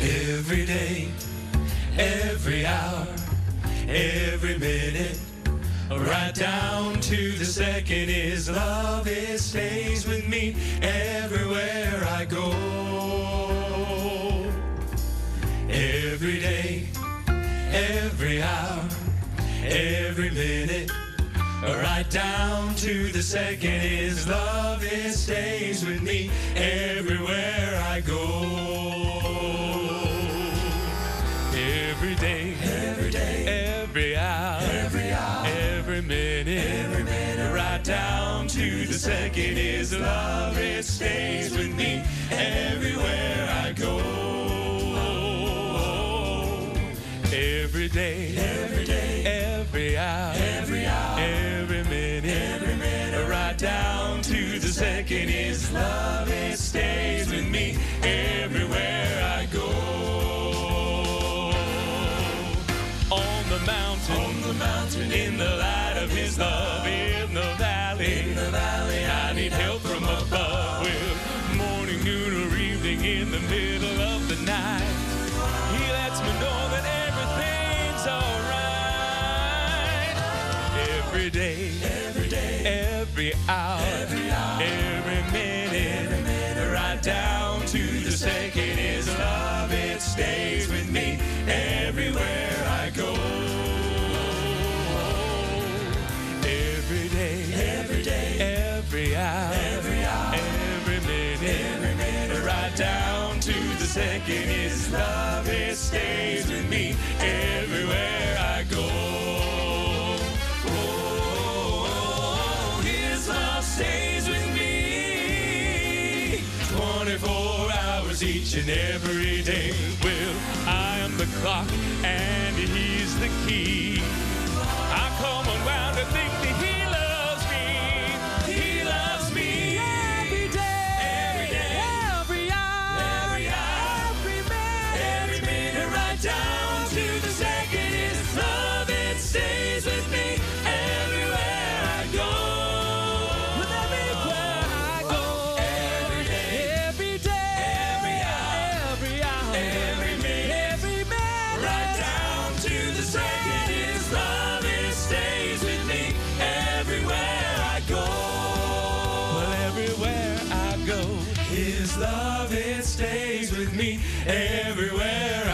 every day, every hour, every minute. Right down to the second, His love, it stays with me everywhere I go. Every day, every hour, every minute. Right down to the second, His love, it stays with me everywhere I go. Every day, every day, every hour, every hour, every minute, every minute, right down to the second, His love, it stays with me everywhere I go. Every day, every day, every hour, every hour, every minute, every minute, right down to the second, His love, it stays in the middle of the night. He lets me know that everything's alright. Every day, every day, every hour, every, hour, every minute, every minute, right down to the second. His love, it stays with me everywhere second. His love, it stays with me everywhere I go. Oh, His love stays with me 24 hours each and every day. Well, I am the clock and He's to the second. His love it stays with me everywhere I go. With everywhere I go, every day, every day, every hour, every hour, every minute, every minute, right down to the second. His love it stays with me everywhere I go. Well, everywhere I go, His love it stays with me everywhere.